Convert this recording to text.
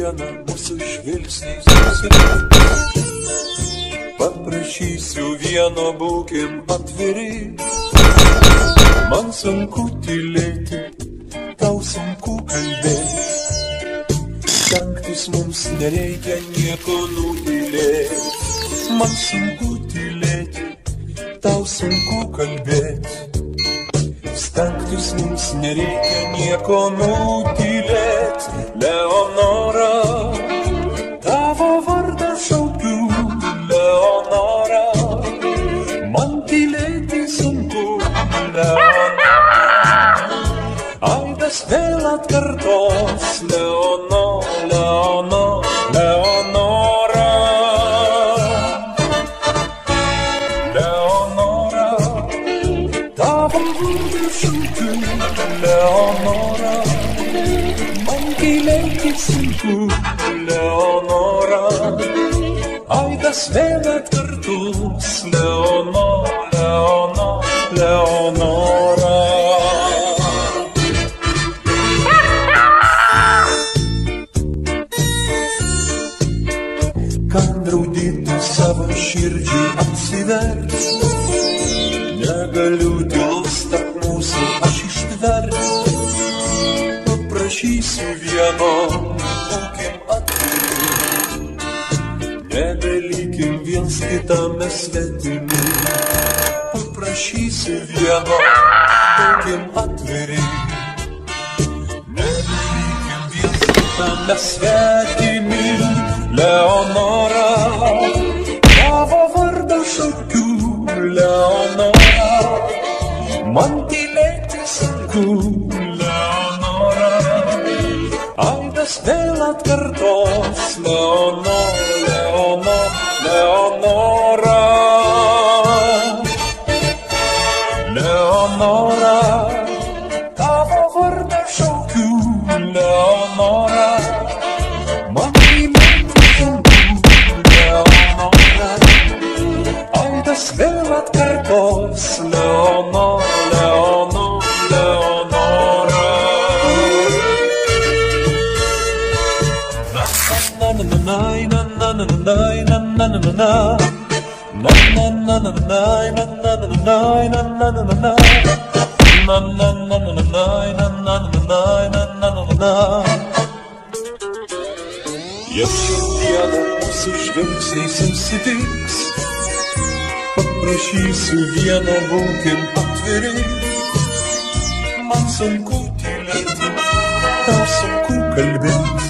dieną mūsų žvilgsniai susitiks. Paprašysiu vieno būkim atviri. Man sunku tylėti, tau sunku kalbėti. Stengtis mums nereikia nieko nutylėti. Man sunku tylėti, tau sunku kalbėti. Stengtis mums nereikia nieko nutylėti. Leonora, tavo vardą šaukiu, Leonora. Man tylėti sunku, Leonora. Aidas vėl atkartos, Leono, Leono, Leonora. Sunku, Leonora. Aidas vėl atkartos, Leono, Leono, Leonora. Kam draudyti savo širdžiai atsivers? Negaliu tylos tarp mūsų aš ištverti. Paprašysiu vieno, kitame svetimi. Paprašysiu vieno, būkim atviri. Nebelikim viens kitame svetimi. Leonora, tavo vardą šaukiu, Leonora. Man tylėti sunku, Leonora. Aidas vėl atkartos, Leono, Leonora, tavo vardą šaukiu, Leonora. Man tylėti sunku, Leonora. Aidas vėl atkartos, Leono, Leono, Leonora. Na na na na na na na na na na na na na. Na na na na na na na na Jos šiandieną mūsų žvilgsniais susitiks, paprašysiu vieną būkim atviri. Man sunku tylėti, tau sunku kalbėti.